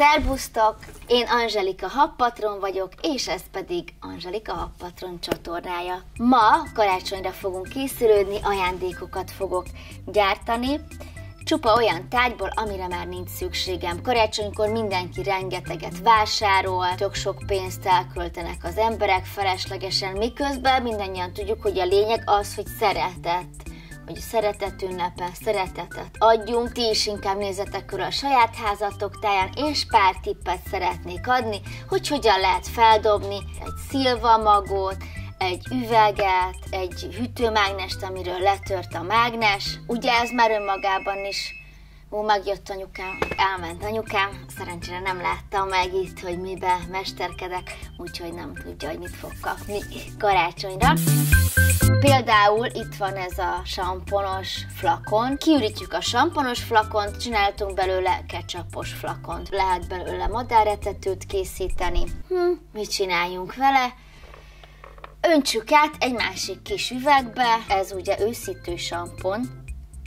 Szerbusztok! Én Angelika Happatron vagyok, és ez pedig Angelika Happatron csatornája. Ma karácsonyra fogunk készülődni, ajándékokat fogok gyártani, csupa olyan tárgyból, amire már nincs szükségem. Karácsonykor mindenki rengeteget vásárol, tök sok pénzt elköltenek az emberek feleslegesen, miközben mindannyian tudjuk, hogy a lényeg az, hogy szeretet hogy szeretet ünnepe, szeretetet adjunk. Ti is inkább nézzetek körül a saját házatok táján, és pár tippet szeretnék adni, hogy hogyan lehet feldobni egy szilvamagot, egy üveget, egy hűtőmágnest, amiről letört a mágnes. Ugye ez már önmagában is Ó, megjött anyukám, elment anyukám, szerencsére nem láttam meg itt, hogy mibe mesterkedek, úgyhogy nem tudja, hogy mit fog kapni karácsonyra. Például itt van ez a samponos flakon. Kiürítjük a samponos flakont, csináltunk belőle ketchupos flakont. Lehet belőle madárretetőt készíteni. Hm, mit csináljunk vele? Öntsük át egy másik kis üvegbe, ez ugye őszítő sampon,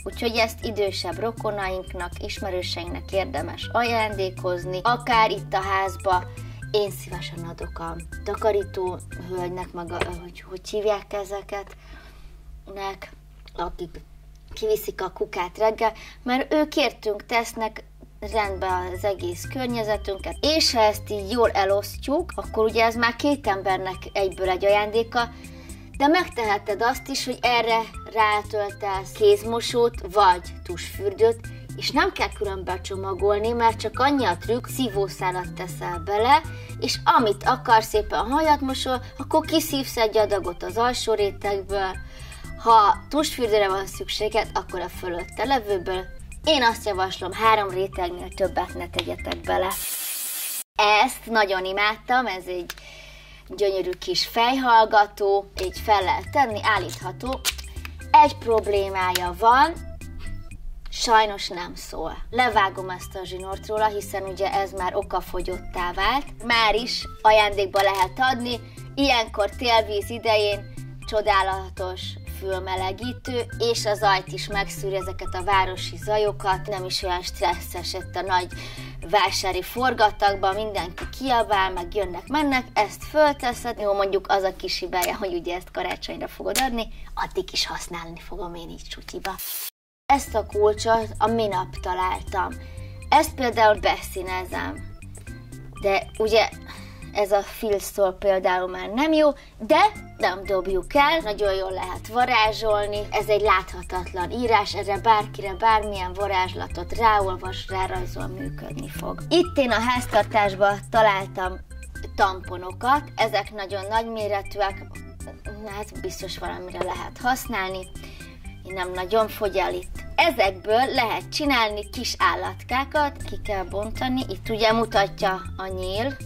Úgyhogy ezt idősebb rokonainknak, ismerőseinknek érdemes ajándékozni, akár itt a házba, én szívesen adok a takarító hölgynek, meg a, hogy, hogy hívják ezeket, nek, akik kiviszik a kukát reggel, mert ők értünk tesznek rendbe az egész környezetünket, és ha ezt így jól elosztjuk, akkor ugye ez már két embernek egyből egy ajándéka, de megteheted azt is, hogy erre rátöltesz kézmosót vagy tusfürdőt, és nem kell külön becsomagolni, mert csak annyi a trükk, szívószálat teszel bele, és amit akarsz szépen hajat mosol, akkor kiszívsz egy adagot az alsó rétegből, ha tusfürdőre van szükséged, akkor a fölötte levőből. Én azt javaslom, három rétegnél többet ne tegyetek bele. Ezt nagyon imádtam, ez egy gyönyörű kis fejhallgató, így fel lehet tenni, állítható. Egy problémája van, sajnos nem szól. Levágom ezt a zsinort róla, hiszen ugye ez már okafogyottá vált. Már is ajándékba lehet adni, ilyenkor télvíz idején csodálatos fülmelegítő, és az ajt is megszűri ezeket a városi zajokat, nem is olyan stresszes itt a nagy vásári forgatagban, mindenki kiabál, meg jönnek, mennek, ezt fölteszed, jó, mondjuk az a kis hibája, hogy ugye ezt karácsonyra fogod adni, addig is használni fogom én így csutyiba. Ezt a kulcsot a minap találtam. Ezt például beszínezem. De ugye ez a filztól például már nem jó, de nem dobjuk el, nagyon jól lehet varázsolni, ez egy láthatatlan írás, erre bárkire bármilyen varázslatot ráolvas, rárajzol, működni fog. Itt én a háztartásban találtam tamponokat, ezek nagyon nagy méretűek, hát biztos valamire lehet használni, nem nagyon fogy el itt. Ezekből lehet csinálni kis állatkákat, ki kell bontani, itt ugye mutatja a nyíl,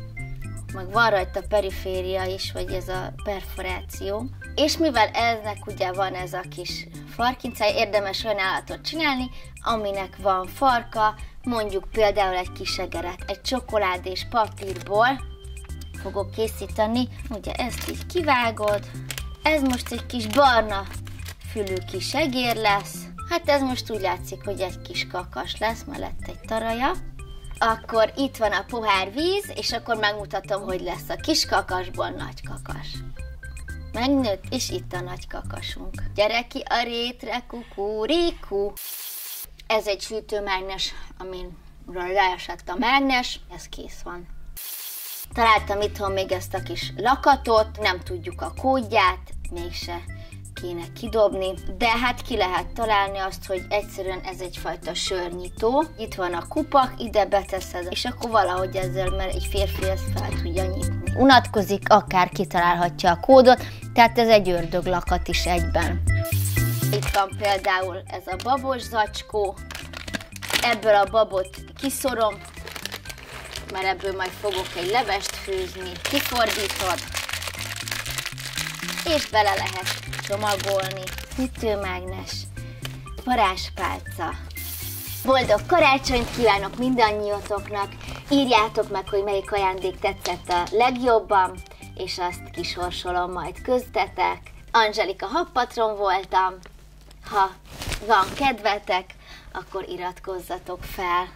meg van rajta periféria is, vagy ez a perforáció. És mivel eznek ugye van ez a kis farkincája, érdemes olyan állatot csinálni, aminek van farka, mondjuk például egy kis egeret. Egy csokoládés papírból fogok készíteni, ugye ezt így kivágod, ez most egy kis barna fülű kis egér lesz, hát ez most úgy látszik, hogy egy kis kakas lesz, mert lett egy taraja. Akkor itt van a pohár víz, és akkor megmutatom, hogy lesz a kis kakasból nagy kakas. Megnőtt, és itt a nagy kakasunk. Gyere ki a rétre, kukuriku! Ez egy hűtőmágnes, amin leesett a mágnes, ez kész van. Találtam itthon még ezt a kis lakatot, nem tudjuk a kódját, mégse kéne kidobni, de hát ki lehet találni azt, hogy egyszerűen ez egyfajta sörnyitó. Itt van a kupak, ide beteszed, és akkor valahogy ezzel, mert egy férfi ezt fel tudja nyitni. Unatkozik, akár kitalálhatja a kódot, tehát ez egy ördöglakat is egyben. Itt van például ez a babos zacskó, ebből a babot kiszorom, mert ebből majd fogok egy levest főzni, kifordítod, és bele lehet csomagolni, hűtőmágnes, varázspálca. Boldog karácsonyt kívánok mindannyiatoknak, írjátok meg, hogy melyik ajándék tetszett a legjobban, és azt kisorsolom majd köztetek. Angelika Happatron voltam, ha van kedvetek, akkor iratkozzatok fel.